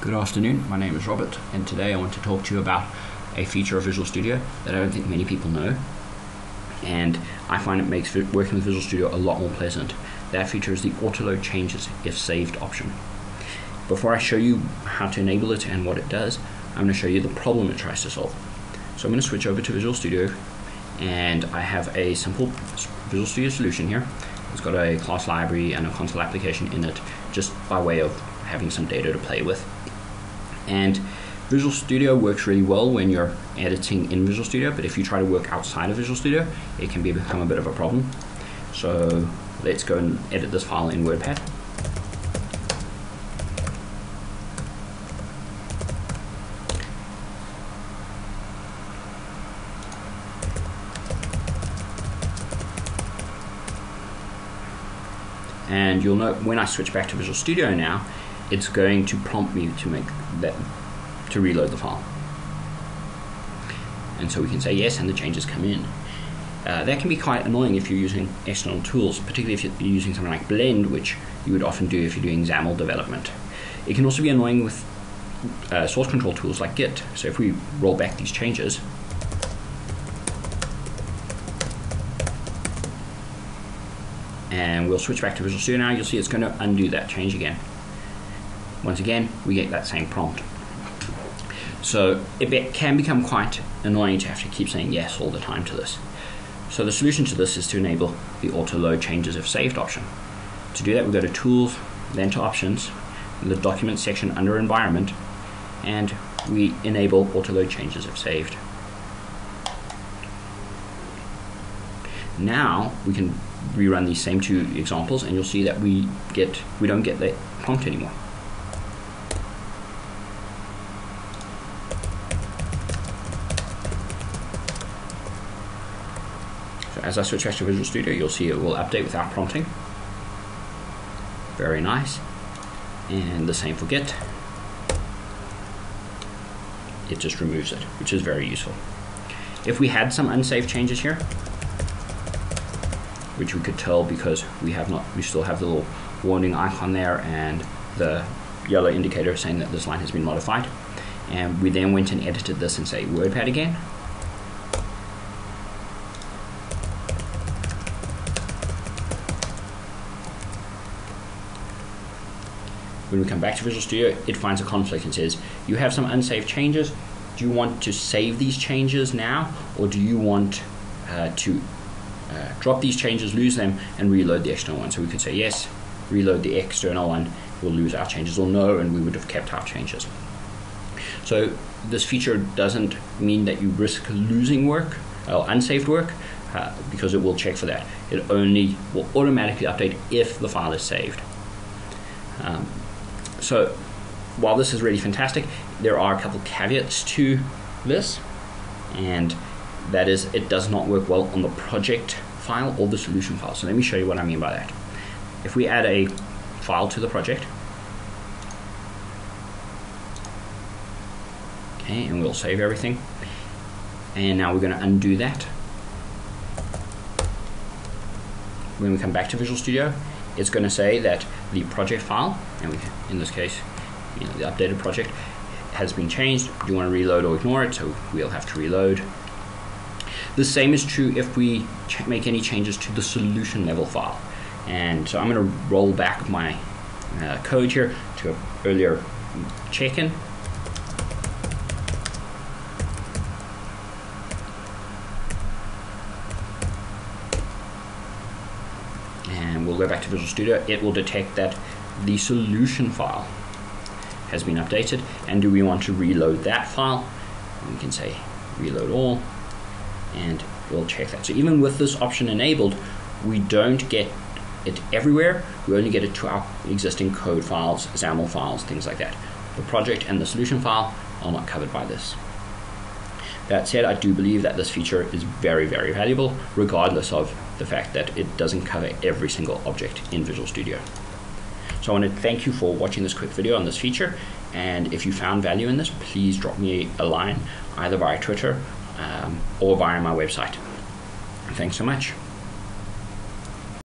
Good afternoon, my name is Robert, and today I want to talk to you about a feature of Visual Studio that I don't think many people know, and I find it makes working with Visual Studio a lot more pleasant. That feature is the auto load changes if saved option. Before I show you how to enable it and what it does, I'm going to show you the problem it tries to solve. So I'm going to switch over to Visual Studio, and I have a simple Visual Studio solution here. It's got a class library and a console application in it, just by way of having some data to play with. And Visual Studio works really well when you're editing in Visual Studio, but if you try to work outside of Visual Studio, it can be, become a bit of a problem. So let's go and edit this file in WordPad. And you'll note when I switch back to Visual Studio now, it's going to prompt me to make that to reload the file. And so we can say yes, and the changes come in. Uh, that can be quite annoying if you're using external tools, particularly if you're using something like Blend, which you would often do if you're doing XAML development. It can also be annoying with uh, source control tools like Git. So if we roll back these changes, and we'll switch back to Visual Studio now, you'll see it's going to undo that change again. Once again, we get that same prompt. So it can become quite annoying to have to keep saying yes all the time to this. So the solution to this is to enable the auto load changes if saved option. To do that, we go to Tools, then to Options, in the Document section under Environment, and we enable auto load changes if saved. Now we can rerun these same two examples, and you'll see that we get we don't get that prompt anymore. As I switch back to Visual Studio, you'll see it will update without prompting. Very nice. And the same for Git. It just removes it, which is very useful. If we had some unsaved changes here, which we could tell because we have not, we still have the little warning icon there and the yellow indicator saying that this line has been modified. And we then went and edited this and say WordPad again. When we come back to Visual Studio, it finds a conflict and says, you have some unsaved changes. Do you want to save these changes now, or do you want uh, to uh, drop these changes, lose them, and reload the external one? So we could say yes, reload the external one, we'll lose our changes, or no, and we would have kept our changes. So this feature doesn't mean that you risk losing work or unsaved work, uh, because it will check for that. It only will automatically update if the file is saved. Um, so while this is really fantastic, there are a couple caveats to this, and that is it does not work well on the project file or the solution file. So let me show you what I mean by that. If we add a file to the project, okay, and we'll save everything, and now we're going to undo that. When we come back to Visual Studio, it's going to say that the project file, and we, in this case, you know, the updated project, has been changed. Do you want to reload or ignore it? So we'll have to reload. The same is true if we make any changes to the solution level file. And so I'm going to roll back my uh, code here to an earlier check-in. And we'll go back to Visual Studio, it will detect that the solution file has been updated. And do we want to reload that file? We can say reload all, and we'll check that. So even with this option enabled, we don't get it everywhere. We only get it to our existing code files, XAML files, things like that. The project and the solution file are not covered by this. That said, I do believe that this feature is very, very valuable, regardless of the fact that it doesn't cover every single object in Visual Studio. So I want to thank you for watching this quick video on this feature, and if you found value in this, please drop me a line, either via Twitter um, or via my website. Thanks so much.